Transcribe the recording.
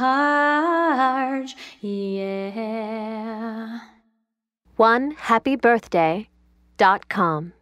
charge. Yeah. One happy birthday dot com.